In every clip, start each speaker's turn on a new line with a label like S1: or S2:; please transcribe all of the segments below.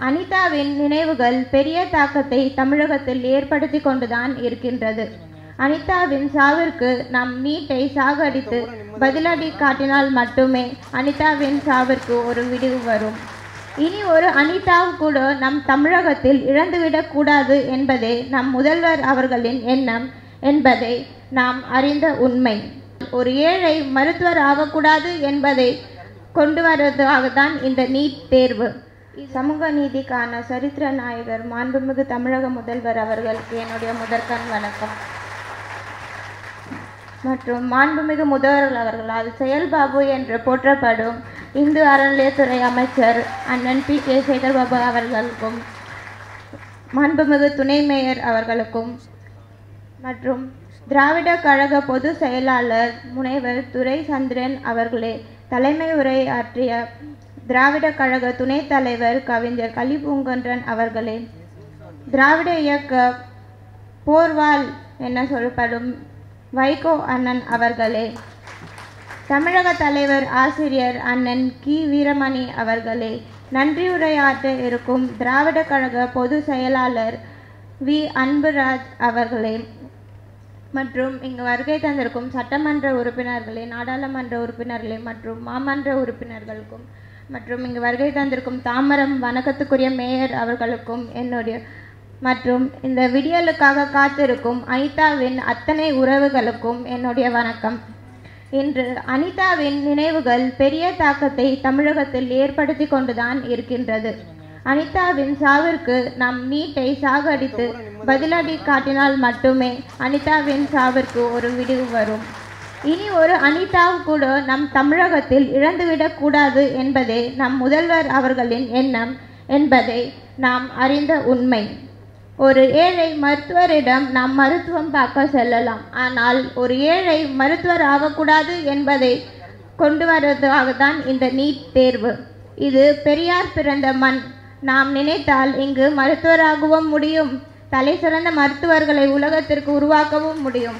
S1: அனிதாவின் நினைவுகள் பெரிய தாக்கத்தை தமிழகத்தில் ஏற்படுத்தி கொண்டுதான் இருக்கின்றது. அனிதாவின் சாவிற்கு நம் நீட்டை சாகடித்து பதிலடி காட்டினால் மட்டுமே அனிதாவின் சாவிற்கு ஒரு விடிவு வரும். இனி ஒரு அனிதா கூட நம் தமிழகத்தில் இழந்துவிடக் கூடாது என்பதே நம் முதல்வர் அவர்களின் எண்ணம் என்பதை நாம் அறிந்த உண்மை. ஒரு ஏழை மருத்துவர் ஆகக்கூடாது என்பதை கொண்டு வருவதாகத்தான் இந்த நீட் தேர்வு. சமூக நீதிக்கான சரித்திர நாயகர் மாண்புமிகு தமிழக முதல்வர் அவர்களுக்கு என்னுடைய முதற்கண் வணக்கம். மற்றும் மாண்புமிகு முதல்வர் அவர்களால் செயல்பாபு என்று போற்றப்படும் இந்து அறநிலையத்துறை அமைச்சர் அண்ணன் பி. கே. சேகர்பாபு அவர்களுக்கும் மாண்புமிகு துணை மேயர் அவர்களுக்கும் மற்றும் திராவிட கழக பொது செயலாளர் முனைவர் துரை சந்திரன் அவர்களே தலைமை உரை ஆற்றிய திராவிட கழக துணைத் தலைவர் கவிஞர் கலிபூங்கன்றன் அவர்களே திராவிட இயக்க போர்வால் என சொல்லப்படும்? வைகோ அண்ணன் அவர்களே தமிழக தலைவர் ஆசிரியர் அண்ணன் கி. வீரமணி அவர்களே நன்றியுரையாற்ற இருக்கும் திராவிட கழக பொது செயலாளர் வி. அன்புராஜ் அவர்களே மற்றும் இங்கு வருகை தந்திருக்கும் சட்டமன்ற உறுப்பினர்களே நாடாளுமன்ற உறுப்பினர்களே மற்றும் மாமன்ற உறுப்பினர்களுக்கும் மற்றும் இங்கு வருகை தந்திருக்கும் தாமரம் வணக்கத்துக்குரிய மேயர் அவர்களுக்கும் என்னுடைய மற்றும் இந்த விடியலுக்காக காத்திருக்கும் அனிதாவின் அத்தனை உறவுகளுக்கும் என்னுடைய வணக்கம். இன்று அனிதாவின் நினைவுகள் பெரிய தாக்கத்தை தமிழகத்தில் ஏற்படுத்தி கொண்டுதான் இருக்கின்றது. அனிதாவின் சாவிற்கு நம் நீட்டை சாகடித்து பதிலடி காட்டினால் மட்டுமே அனிதாவின் சாவிற்கு ஒரு விடிவு வரும். இனி ஒரு அனிதா கூட நம் தமிழகத்தில் இழந்துவிடக் கூடாது என்பதே நம் முதல்வர் அவர்களின் எண்ணம் என்பதை நாம் அறிந்த உண்மை. ஒரு ஏழை மருத்துவரிடம் நாம் மருத்துவம் பார்க்க செல்லலாம். ஆனால் ஒரு ஏழை மருத்துவர் ஆகக்கூடாது என்பதை கொண்டு வருவதாகத்தான் இந்த நீட் தேர்வு. இது பெரியார் பிறந்த மண். நாம் நினைத்தால் இங்கு மருத்துவராகவும் முடியும். தலை சிறந்த மருத்துவர்களை உலகத்திற்கு உருவாக்கவும் முடியும்.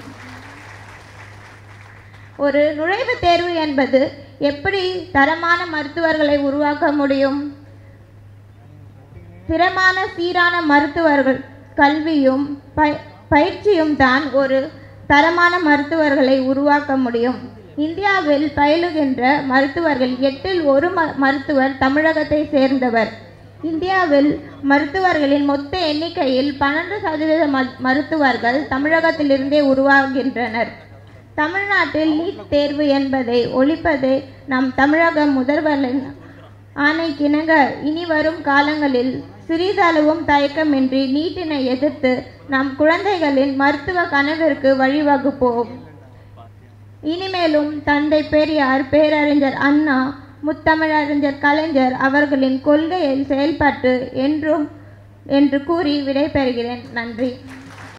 S1: ஒரு நுழைவுத் தேர்வு என்பது எப்படி தரமான மருத்துவர்களை உருவாக்க முடியும்? திறமான சீரான மருத்துவர்கள் கல்வியும் ப பயிற்சியும் தான் ஒரு தரமான மருத்துவர்களை உருவாக்க முடியும். இந்தியாவில் பயிலுகின்ற மருத்துவர்கள் எட்டில் ஒரு ம மருத்துவர் தமிழகத்தை சேர்ந்தவர். இந்தியாவில் மருத்துவர்களின் மொத்த எண்ணிக்கையில் பன்னெண்டு சதவீத ம மருத்துவர்கள் தமிழகத்திலிருந்தே உருவாகின்றனர். தமிழ்நாட்டில் நீட் தேர்வு என்பதை ஒழிப்பதே நம் தமிழக முதல்வரின் ஆணைக்கிணங்க இனி வரும் காலங்களில் சிறிதளவும் தயக்கமின்றி நீட்டினை எதிர்த்து நம் குழந்தைகளின் மருத்துவ கனவிற்கு வழிவகுப்போம். இனிமேலும் தந்தை பெரியார் பேரறிஞர் அண்ணா முத்தமிழறிஞர் கலைஞர் அவர்களின் கொள்கையில் செயல்பட்டு என்றும் என்று கூறி விடைபெறுகிறேன். நன்றி.